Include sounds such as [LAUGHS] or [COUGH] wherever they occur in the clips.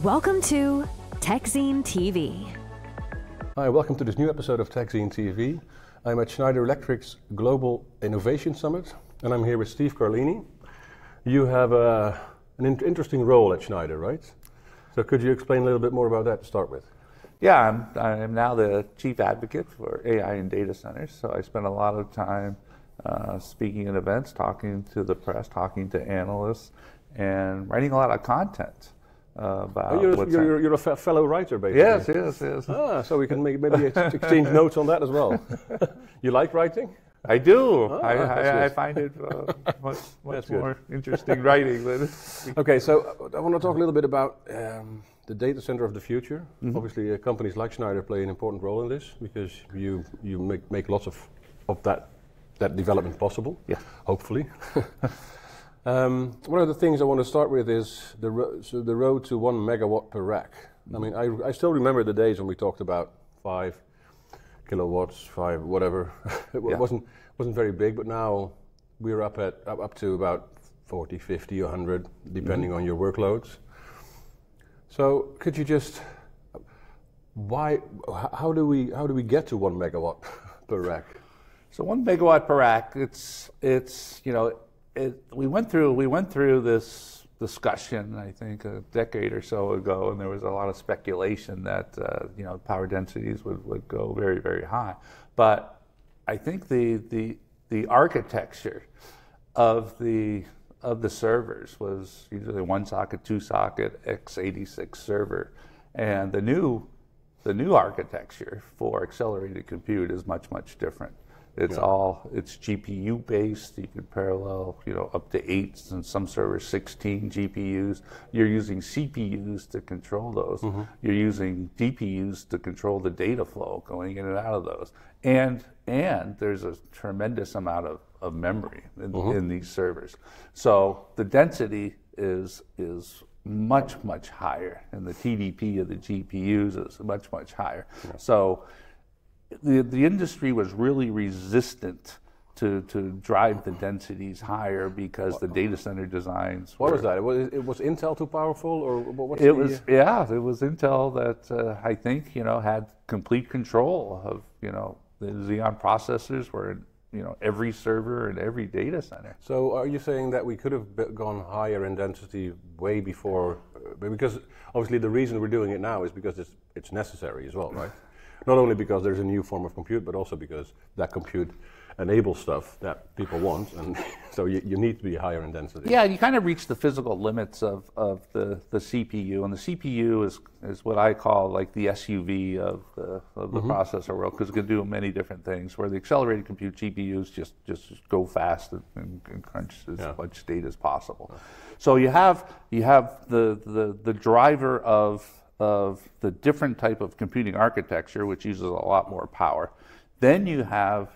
Welcome to TechZine TV. Hi, welcome to this new episode of TechZine TV. I'm at Schneider Electric's Global Innovation Summit, and I'm here with Steve Carlini. You have uh, an in- interesting role at Schneider, right? So could you explain a little bit more about that to start with? Yeah, I'm, I'm now the chief advocate for AI in data centers. So I spend a lot of time uh, speaking at events, talking to the press, talking to analysts, and writing a lot of content uh, about Oh, you're, what's you're, you're, a fe- fellow writer, basically. Yes, yes, yes. Ah, so we can make, maybe exchange notes on that as well. [LAUGHS] you like writing? I do. I, I, I find it uh, [LAUGHS] much, much good. more interesting writing than. [LAUGHS] Okay, so uh, I want to talk a little bit about um, the data center of the future. Mm-hmm. Obviously, uh, companies like Schneider play an important role in this because you you make, make lots of of that that development possible. Yeah. Hopefully. Um, one of the things I want to start with is the ro- so the road to one megawatt per rack. I mean, I, I still remember the days when we talked about five kilowatts, five whatever. [LAUGHS] it Yeah. wasn't wasn't very big, but now we're up at up, up to about 40, 50, 100, depending Mm-hmm. on your workloads. So could you just why how do we how do we get to one megawatt [LAUGHS] per rack? So one megawatt per rack, it's it's you know it, we went through we went through this discussion I think a decade or so ago, and there was a lot of speculation that uh, you know power densities would, would go very very high, but I think the the the architecture of the of the servers was usually one socket, two socket, x86 server, and the new the new architecture for accelerated compute is much much different. It's all it's GPU based. You can parallel, you know, up to eight and some servers 16 GPUs. You're using CPUs to control those. Mm-hmm. You're using DPUs to control the data flow going in and out of those. And and there's a tremendous amount of, of memory in, mm-hmm. in these servers. So the density is is much much higher, and the TDP of the GPUs is much much higher. So the the industry was really resistant to to drive the densities higher because the data center designs. What were- was that? It was, it was Intel too powerful, or what- what's It the, was yeah, it was Intel that uh, I think you know had complete control of you know the Xeon processors were in you know every server and every data center. So are you saying that we could have gone higher in density way before? Because obviously the reason we're doing it now is because it's it's necessary as well, right? Not only because there's a new form of compute, but also because that compute enables stuff that people want, and [LAUGHS] so you, you need to be higher in density. Yeah, you kind of reach the physical limits of, of the, the CPU, and the CPU is, is what I call like the SUV of the, of the mm-hmm. processor world because it can do many different things. Where the accelerated compute GPUs just, just go fast and, and, and crunch as Yeah. much data as possible. So you have you have the, the, the driver of of the different type of computing architecture, which uses a lot more power. Then you have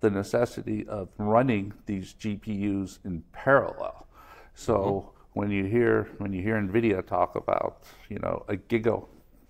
the necessity of running these GPUs in parallel. So mm-hmm. when you hear when you hear NVIDIA talk about you know a giga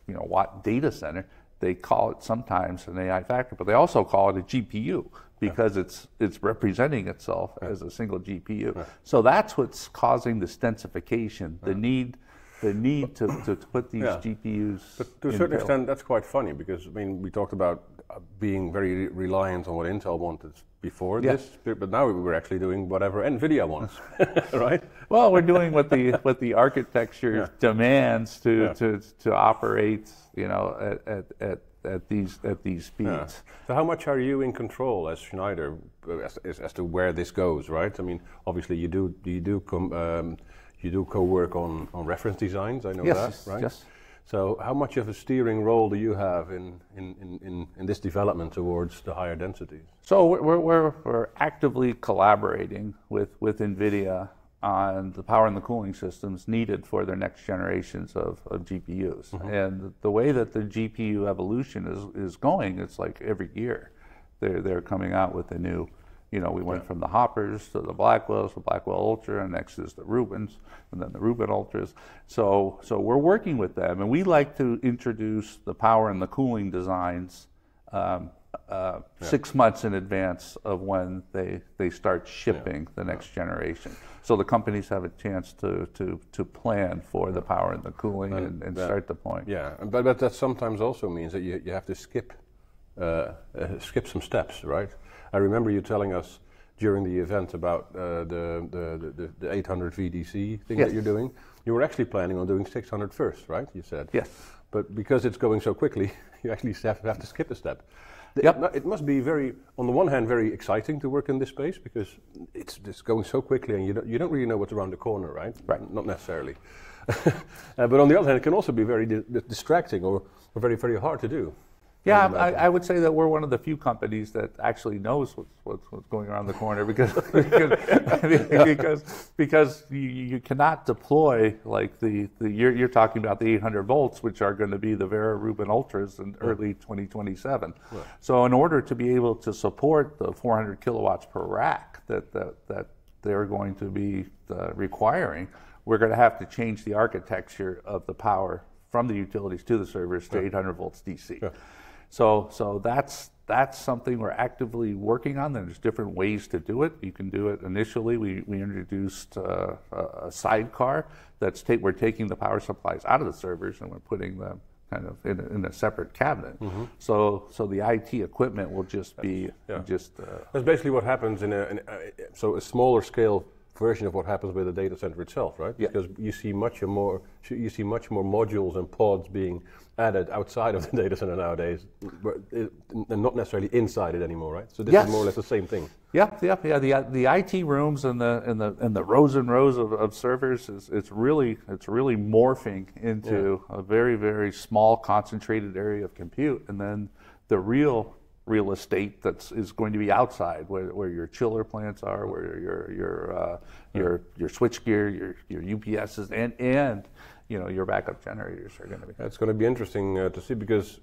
you know watt data center, they call it sometimes an AI factor, but they also call it a GPU because it's it's representing itself as a single GPU. So that's what's causing this densification, the need the need to, to, to [COUGHS] put these Yeah. GPUs But to a certain extent, that's quite funny because I mean, we talked about uh, being very reliant on what Intel wanted before Yeah. this, but now we're actually doing whatever Nvidia wants, [LAUGHS] right? Well, we're doing what the [LAUGHS] what the architecture Yeah. demands to, to to operate, you know, at, at, at, at these at these speeds. Yeah. So how much are you in control as Schneider uh, as, as, as to where this goes, right? I mean, obviously you do you do com, um, you do co-work on, on reference designs. I know Yes, that, right? yes. So how much of a steering role do you have in, in, in, in, in this development towards the higher densities? So we're, we're, we're, actively collaborating with, with NVIDIA on the power and the cooling systems needed for their next generations of, of GPUs. Mm-hmm. And the way that the GPU evolution is, is going, it's like every year they're, they're coming out with a new, you know, we went from the Hoppers to the Blackwells, the Blackwell Ultra, and next is the Rubins, and then the Rubin Ultras. So, so we're working with them, and we like to introduce the power and the cooling designs um, uh, six months in advance of when they, they start shipping the next generation. So the companies have a chance to, to, to plan for the power and the cooling and, and that- start deploying. Yeah, but, but that sometimes also means that you, you have to skip uh, uh, skip some steps, right? I remember you telling us during the event about uh, the, the, the, the 800 VDC thing Yes. that you're doing. You were actually planning on doing 600 first, right? You said. Yes. But because it's going so quickly, [LAUGHS] you actually have, have to skip a step. Yep. It, it must be very, on the one hand, very exciting to work in this space because it's just going so quickly and you don't, you don't really know what's around the corner, right? Right. Not necessarily. [LAUGHS] Uh, but on the other hand, it can also be very di- distracting or, or very, very hard to do. Yeah, I. I would say that we're one of the few companies that actually knows what's, what's, what's going around the corner because [LAUGHS] because [LAUGHS] because, because you, you cannot deploy like the, the you're, you're talking about the 800 volts, which are going to be the Vera Rubin Ultras in early 2027. So in order to be able to support the 400 kilowatts per rack that that, that they're going to be uh, requiring, we're going to have to change the architecture of the power from the utilities to the servers to 800 volts DC. So, so that's that's something we're actively working on. There's different ways to do it. You can do it initially. We, we introduced uh, a a sidecar that's take we're taking the power supplies out of the servers and we're putting them kind of in a, in a separate cabinet. So so the IT equipment will just be Yeah. just uh, That's basically what happens in a, in a so a smaller scale version of what happens with the data center itself, right? Yeah. Because you see much more you see much more modules and pods being added outside of the data center nowadays, and not necessarily inside it anymore, right? So this Yes. is more or less the same thing. Yeah, yeah, yeah. The the IT rooms and the and the and the rows and rows of, of servers is it's really it's really morphing into a very very small concentrated area of compute, and then the real real estate that's is going to be outside, where, where your chiller plants are, where your your uh, your your switchgear, your your UPSs, and and you know your backup generators are going to be. It's going to be interesting uh, to see because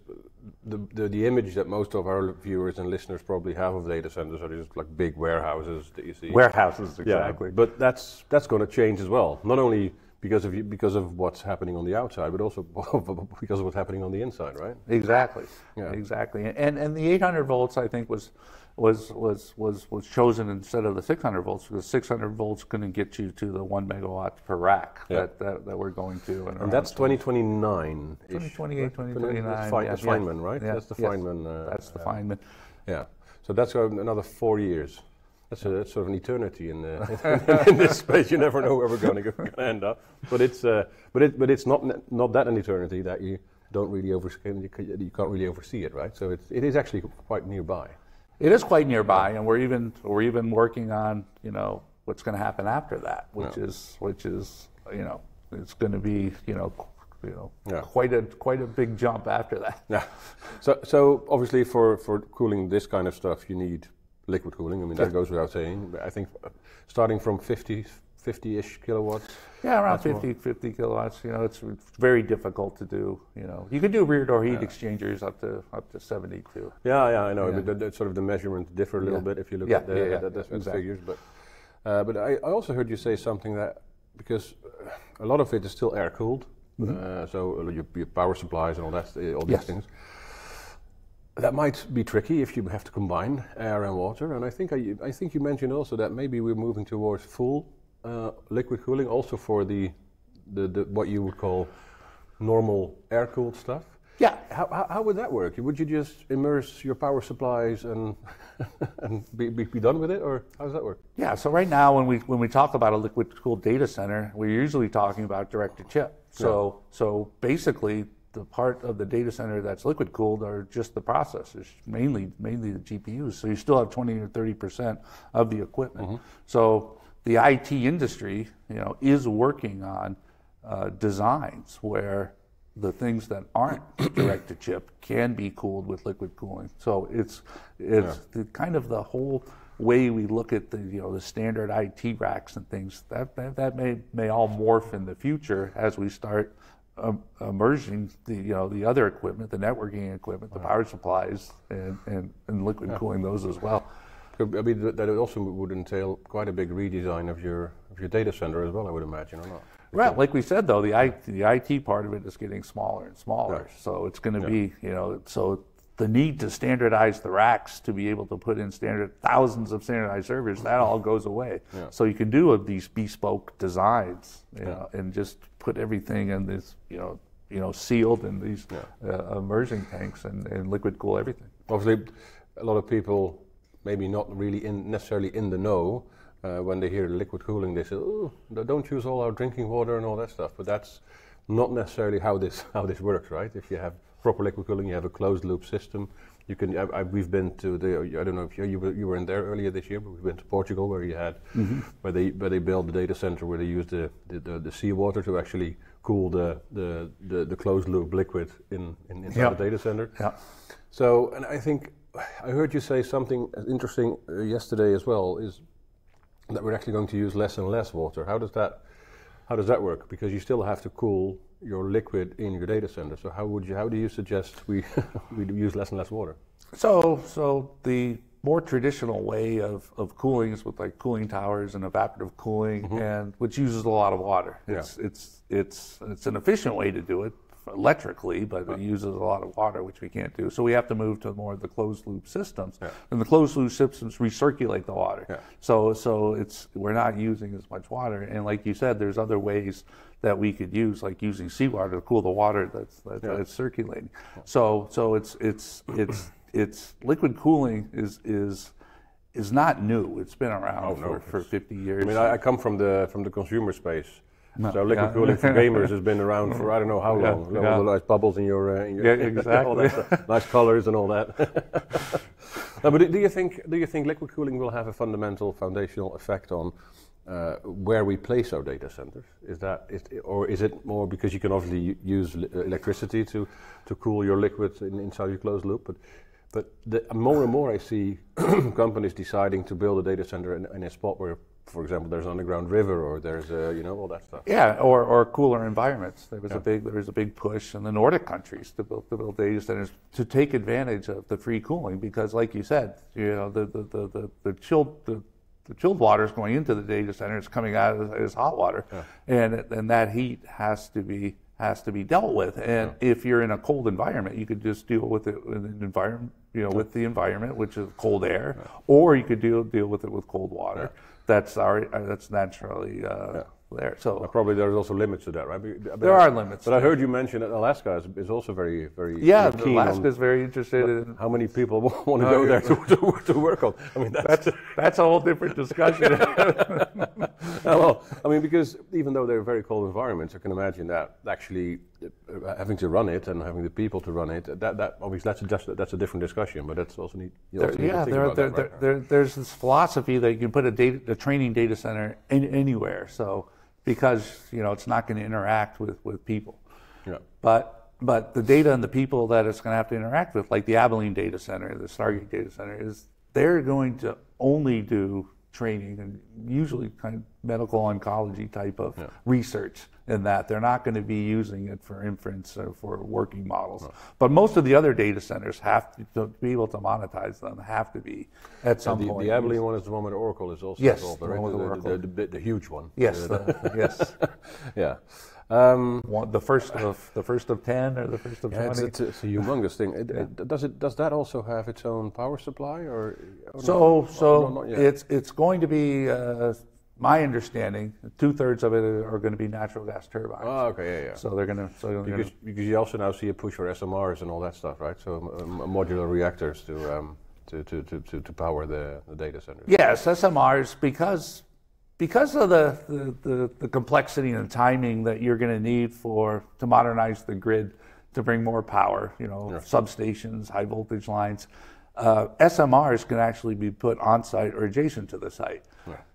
the, the the image that most of our viewers and listeners probably have of data centers are just like big warehouses that you see. Warehouses, Yeah, exactly. but that's that's going to change as well. Not only because of you, because of what's happening on the outside, but also [LAUGHS] because of what's happening on the inside, right? Exactly. Yeah. Exactly. And and the 800 volts I think was was was was was chosen instead of the 600 volts because 600 volts couldn't get you to the one megawatt per rack Yeah. that, that that we're going to. And, And that's 2029. 2028, 2029. That's, Fein- yeah, that's yeah. Feynman, right? Yeah, That's the yes. Feynman. Uh, That's the uh, Feynman. Yeah. So that's uh, another four years. That's, a, that's sort of an eternity in, uh, [LAUGHS] in this space. You never know where we're going to [LAUGHS] end up. But it's uh, but it but it's not not that an eternity that you don't really oversee. You, you can't really oversee it, right? So it's it is actually quite nearby. It is quite nearby, and we're even we're even working on you know what's going to happen after that, which is which is you know it's going to be you know you know Yeah. quite a quite a big jump after that. Yeah. So so obviously for for cooling this kind of stuff, you need liquid cooling. I mean that goes without saying. But I think uh, starting from 50 50-ish kilowatts. Yeah, around That's more- 50, 50 kilowatts. You know, it's it's very difficult to do. You know, you can do rear door heat exchangers up to up to 72. Yeah, yeah, I know. Yeah. But the, the, sort of the measurements differ a little Yeah. bit if you look Yeah, at the, yeah, yeah, the, the, the exactly. figures. But uh, but I, I also heard you say something that because uh, a lot of it is still air cooled, uh, so uh, your, your power supplies and all that, uh, all these Yes. things. That might be tricky if you have to combine air and water. And I think I, I think you mentioned also that maybe we're moving towards full uh, liquid cooling, also for the, the, the what you would call normal air cooled stuff. Yeah. How, how, how would that work? Would you just immerse your power supplies and [LAUGHS] and be, be, be done with it, or how does that work? Yeah. So right now, when we when we talk about a liquid cooled data center, we're usually talking about direct to chip. So so basically, the part of the data center that's liquid cooled are just the processors, mainly mainly the GPUs. So you still have 20 or 30 percent of the equipment. So the IT industry, you know, is working on uh, designs where the things that aren't [COUGHS] direct to chip can be cooled with liquid cooling. So it's it's the, kind of the whole way we look at the you know the standard IT racks and things that that, that may may all morph in the future as we start um, immersing the you know the other equipment, the networking equipment, the power supplies, and, and, and liquid cooling those as well. I mean, that also would entail quite a big redesign of your of your data center as well, I would imagine, or not? Right, like we said though, the IT, the IT part of it is getting smaller and smaller. Yeah. So it's going to be, you know, so the need to standardize the racks to be able to put in standard thousands of standardized servers, that all goes away. So you can do these bespoke designs, you know, and just put everything in this, you know, you know, sealed in these uh, immersion tanks and, and liquid cool everything. Obviously, a lot of people maybe not really in, necessarily in the know. Uh, when they hear liquid cooling, they say, "Oh, don't use all our drinking water and all that stuff." But that's not necessarily how this [LAUGHS] how this works, right? If you have proper liquid cooling, you have a closed loop system. You can. I, I, we've been to the. I don't know if you you were, you were in there earlier this year, but we've been to Portugal where you had where they where they built the data center where they used the the, the, the seawater to actually cool the the, the, the closed loop liquid in, in inside Yeah. the data center. Yeah. So, and I think I heard you say something interesting uh, yesterday as well. Is that we're actually going to use less and less water? How does that how does that work? Because you still have to cool your liquid in your data center. So how would you how do you suggest we [LAUGHS] we use less and less water? So, so the more traditional way of, of cooling is with like cooling towers and evaporative cooling, and which uses a lot of water. It's it's it's it's an efficient way to do it electrically, but it uses a lot of water, which we can't do. So we have to move to more of the closed loop systems, and the closed loop systems recirculate the water. Yeah. So so it's we're not using as much water, and like you said, there's other ways that we could use, like using seawater to cool the water that's that, that's circulating. So so it's it's it's it's liquid cooling is is is not new. It's been around no, for, for 50 years. I mean, I, I come from the from the consumer space. So liquid yeah. cooling [LAUGHS] for gamers has been around for I don't know how Yeah, long. All yeah. the nice bubbles in your, uh, in your Yeah, [LAUGHS] all exactly. [LAUGHS] nice colors and all that. no, but do- do you think do you think liquid cooling will have a fundamental foundational effect on uh, where we place our data centers? Is that is, or is it more because you can obviously use uh, electricity to to cool your liquids in, inside your closed loop, but but the, more and more I see [CLEARS THROAT] companies deciding to build a data center in, in a spot where, for example, there's an underground river or there's a, you know all that stuff. Yeah, or, or cooler environments. There was a big there was a big push in the Nordic countries to build to build data centers to take advantage of the free cooling because, like you said, you know the the the, the, the chilled the, the chilled water is going into the data center. It's coming out as, as hot water, and and that heat has to be has to be dealt with. And if you're in a cold environment, you could just deal with it in an environment, you know, with the environment, which is cold air, or you could deal deal with it with cold water. That's our uh, that's naturally uh, there. So But probably there's also limits to that, right? But- There I- are limits. But I heard you mention that Alaska is, is also very, very yeah, keen on Alaska's very interested in. how many people [LAUGHS] want to go there to, to, to work on. I mean, that's, That's a whole different discussion. [LAUGHS] well, I mean, because even though they're very cold environments, I can imagine that actually Uh, having to run it and having the people to run it, that, that obviously that's a, just, that's a different discussion, but that's also need, you also There- need yeah, there, about there, that, there, right? there, there's this philosophy that you can put a, data, a training data center in, anywhere. So because you know it's not going to interact with, with people, Yeah. but but the data and the people that it's going to have to interact with, like the Abilene data center, the Stargate data center, is they're going to only do training and usually kind of medical oncology type of research in that they're not going to be using it for inference or for working models but most of the other data centers have to, to be able to monetize them have to be at some the, point the Abilene one is the one where Oracle is also Yes, involved, the right? one with the, Oracle. The, the, huge one. yes [LAUGHS] yes yeah. Um, One, the first of the first of 10 or the first of yeah, 20 it's, it's, a humongous thing. It, it- does it? Does that also have its own power supply, or? or So, not? so No, yet. it's it's going to be uh, my understanding. Two thirds of it are going to be natural gas turbines. Oh, okay, yeah, yeah. So they're going to. So they're Because, gonna, because you also now see a push for SMRs and all that stuff, right? So um, modular reactors to, um, to, to, to, to, to power the, the data centers. yes, SMRs because because of the, the, the, the complexity and timing that you're going to need for to modernize the grid to bring more power. You know, substations, high voltage lines. Uh, SMRs can actually be put on site or adjacent to the site.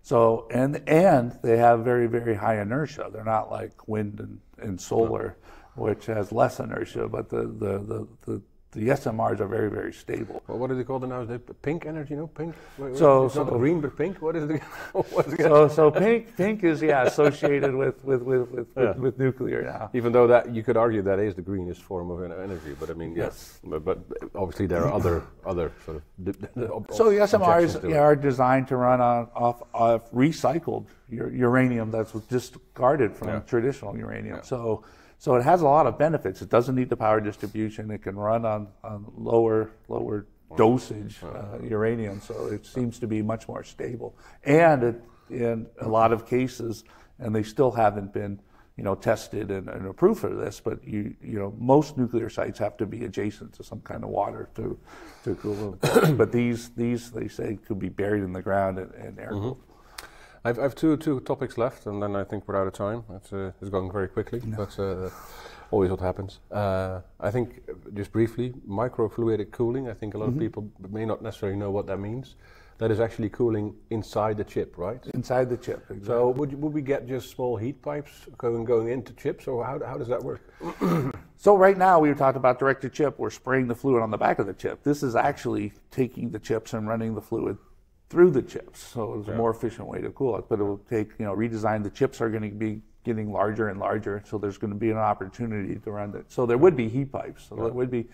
So and and they have very very high inertia. They're not like wind and, and solar, which has less inertia. But the the, the, the the SMRs are very very stable. Well, what do they call them now? Is it pink energy? No, pink. Wait, wait, So- it's not green, but pink. What is it? [LAUGHS] again? what is it? again? So so pink pink is yeah associated with with with, with, Yeah. with, with nuclear now. Even though that you could argue that is the greenest form of energy, but I mean, yes, but, but obviously there are other [LAUGHS] other sort of. d- d- ob- So the SMRs are designed to run on off of recycled ur- uranium that's discarded from Yeah. traditional uranium. So So it has a lot of benefits. It doesn't need the power distribution. It can run on, on lower lower dosage uh, uranium, so it seems to be much more stable. And it, in a lot of cases, and they still haven't been you know, tested and, and, approved for this, but you, you know, most nuclear sites have to be adjacent to some kind of water to, to cool them. [COUGHS] but these, these, they say, could be buried in the ground and, and air cooled. Mm-hmm. I've, I've two, two topics left, and then I think we're out of time. It's, uh, it's going very quickly, no. but uh, always what happens. Uh, I think, just briefly, microfluidic cooling. I think a lot mm-hmm. of people may not necessarily know what that means that is actually cooling inside the chip, right? Inside the chip. Exactly. So would, would we get just small heat pipes going going into chips, or how, how does that work? [CLEARS THROAT] so right now we were talking about direct to chip. We're spraying the fluid on the back of the chip. This is actually taking the chips and running the fluid through the chips. So it's yeah. a more efficient way to cool it. But it will take you know redesign. The chips are going to be getting larger and larger, so there's going to be an opportunity to run it. So there would be heat pipes. So yeah. there would be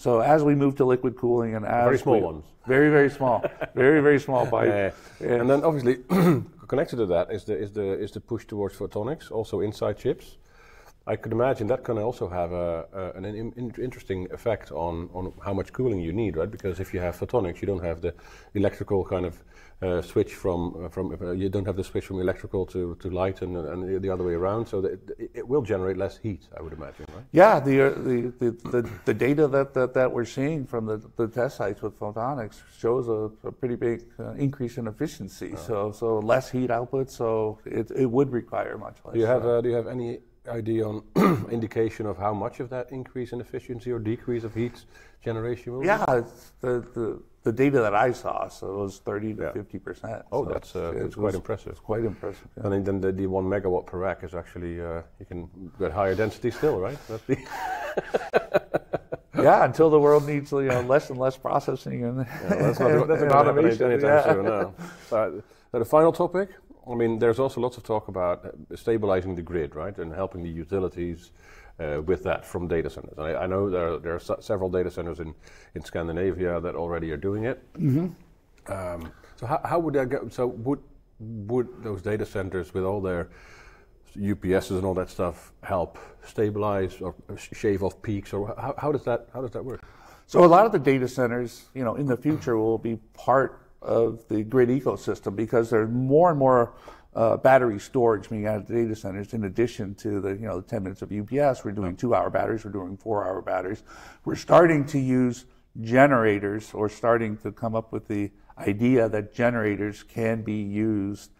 so as we move to liquid cooling and as very small we, ones, very very small, [LAUGHS] very very small pipe, uh, and then obviously [CLEARS THROAT] connected to that is the is the is the push towards photonics, also inside chips. I could imagine that can also have a, a an in, interesting effect on on how much cooling you need, right? Because if you have photonics, you don't have the electrical kind of uh, switch from uh, from uh, you don't have the switch from electrical to, to light and, and the other way around. So it, it, will generate less heat, I would imagine, right? Yeah, the uh, the, the, the, the, data that, that, that we're seeing from the, the test sites with photonics shows a, a pretty big uh, increase in efficiency. Oh. So so less heat output. So it, it would require much less. Do you have uh, do you have any idea on [CLEARS THROAT] indication of how much of that increase in efficiency or decrease of heat generation will yeah, be? the, the the data that I saw, so it was 30 to 50 percent. Oh, so that's, uh, that's quite impressive. It's quite impressive. Yeah. And then the, the one megawatt per rack is actually uh, you can get higher density still, right? [LAUGHS] yeah, until the world needs you know less and less processing and, yeah, that's not, [LAUGHS] that's not automation anytime yeah. soon. No. Uh, the final topic. I mean, there's also lots of talk about uh, stabilizing the grid, right, and helping the utilities uh, with that from data centers. I, I, know there are, there are several data centers in, in Scandinavia that already are doing it. Mm-hmm. Um, so how, how would that go? So would would those data centers with all their UPSs and all that stuff help stabilize or shave off peaks, or how, how does that how does that work? So a lot of the data centers, you know, in the future will be part of the grid ecosystem because there's more and more uh, battery storage being added to data centers in addition to the you know the 10 minutes of UPS. We're doing two hour batteries. We're doing four hour batteries. We're starting to use generators or starting to come up with the idea that generators can be used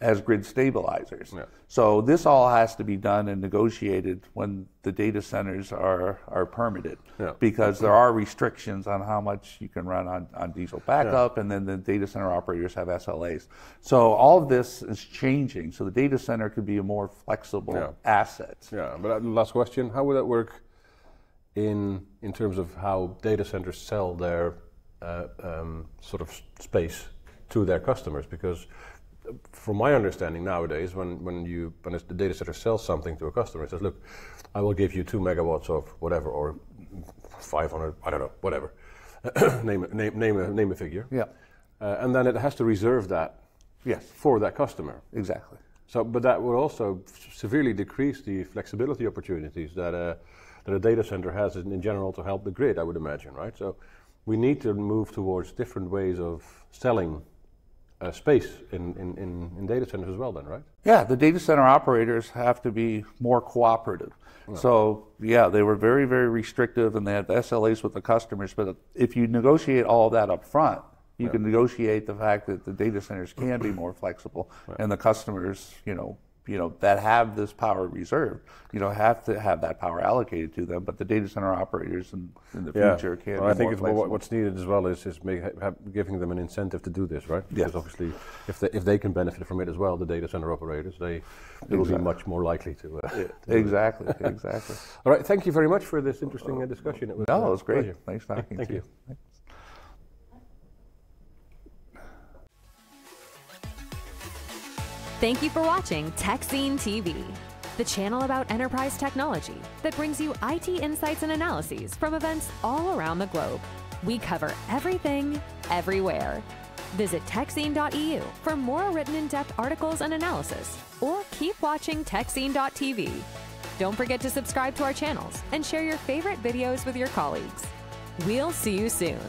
as grid stabilizers. Yeah. So this all has to be done and negotiated when the data centers are, are permitted yeah. because there are restrictions on how much you can run on, on diesel backup yeah. and then the data center operators have SLAs. So all of this is changing. So the data center could be a more flexible asset. Yeah, but uh, last question, how would that work in, in terms of how data centers sell their uh, um, sort of space to their customers? Because from my understanding nowadays, when, when you when the data center sells something to a customer, it says, "Look, I will give you two megawatts of whatever, or 500, I don't know, whatever. [CLEARS THROAT] name, name, name, a, name a figure. Yeah. Uh, and then it has to reserve that yes. for that customer. Exactly. So, but that would also severely decrease the flexibility opportunities that a, that a data center has in, in general to help the grid, I would imagine, right? So we need to move towards different ways of selling uh, space in, in, in, in, data centers as well, then, right? Yeah, the data center operators have to be more cooperative. Yeah. So, yeah, they were very, very restrictive and they had the SLAs with the customers. But if you negotiate all that up front, you yeah. can negotiate the fact that the data centers can be more flexible right. and the customers, you know, you know, that have this power reserved, you know, have to have that power allocated to them. But the data center operators in, in the yeah. future can. Well, I think what, what's needed as well is, is make, have, giving them an incentive to do this, right? Yes. Because obviously, if they, if they can benefit from it as well, the data center operators, they, they will be much more likely to. Uh, to exactly, [LAUGHS] exactly. All right, thank you very much for this interesting uh, discussion. It was, no, uh, it was great. Pleasure. Thanks for talking thank to you. you. Thank you for watching TechZine TV, the channel about enterprise technology that brings you IT insights and analyses from events all around the globe. We cover everything, everywhere. Visit techzine.eu for more written in depth articles and analysis, or keep watching techzine.tv. Don't forget to subscribe to our channels and share your favorite videos with your colleagues. We'll see you soon.